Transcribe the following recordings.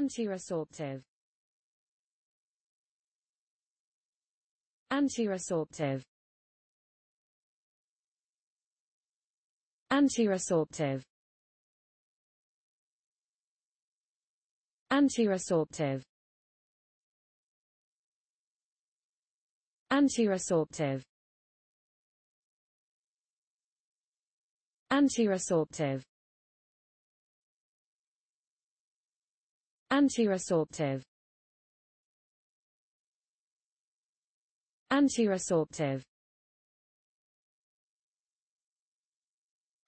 Antiresorptive. Anti resorptive antiresorptive. Antiresorptive. Antiresorptive. Antiresorptive. Antiresorptive. Antiresorptive. Antiresorptive.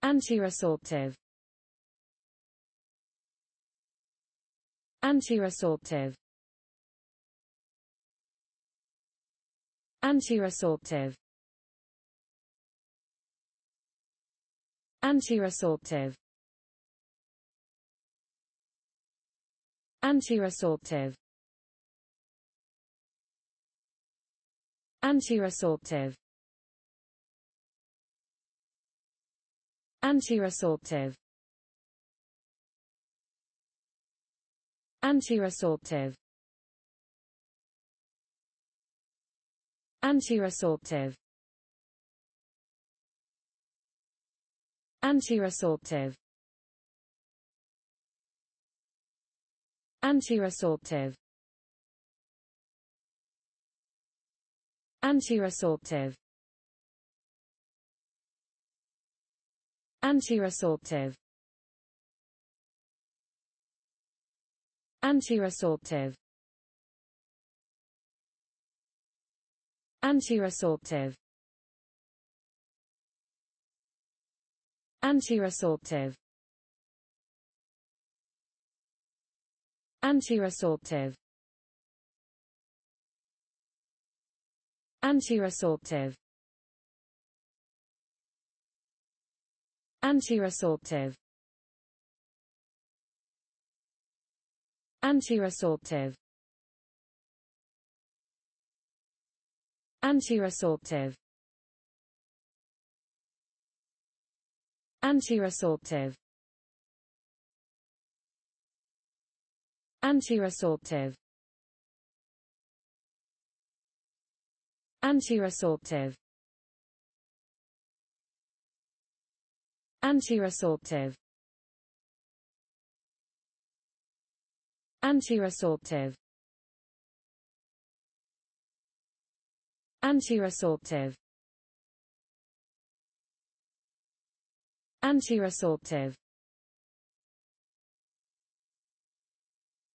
Antiresorptive. Antiresorptive. Antiresorptive. Antiresorptive. Antiresorptive. Antiresorptive. Antiresorptive. Antiresorptive. Antiresorptive. Antiresorptive. Antiresorptive. Antiresorptive. Antiresorptive. Antiresorptive. Antiresorptive. Antiresorptive. Antiresorptive. Antiresorptive. Antiresorptive. Antiresorptive. Antiresorptive. Antiresorptive. Antiresorptive. Antiresorptive. Antiresorptive. Antiresorptive. Antiresorptive. Antiresorptive.